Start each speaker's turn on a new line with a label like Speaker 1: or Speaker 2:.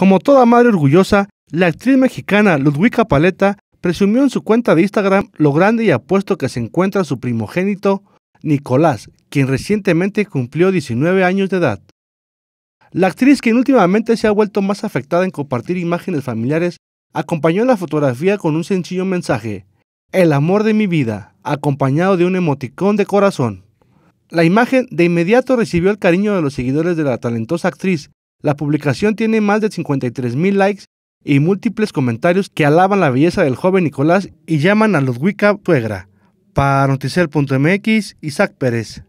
Speaker 1: Como toda madre orgullosa, la actriz mexicana Ludwika Paleta presumió en su cuenta de Instagram lo grande y apuesto que se encuentra su primogénito Nicolás, quien recientemente cumplió 19 años de edad. La actriz, quien últimamente se ha vuelto más afectada en compartir imágenes familiares, acompañó la fotografía con un sencillo mensaje, El amor de mi vida, acompañado de un emoticón de corazón. La imagen de inmediato recibió el cariño de los seguidores de la talentosa actriz. La publicación tiene más de 53 mil likes y múltiples comentarios que alaban la belleza del joven Nicolás y llaman a los Wicca suegra. Para Noticel.mx, Isaac Pérez.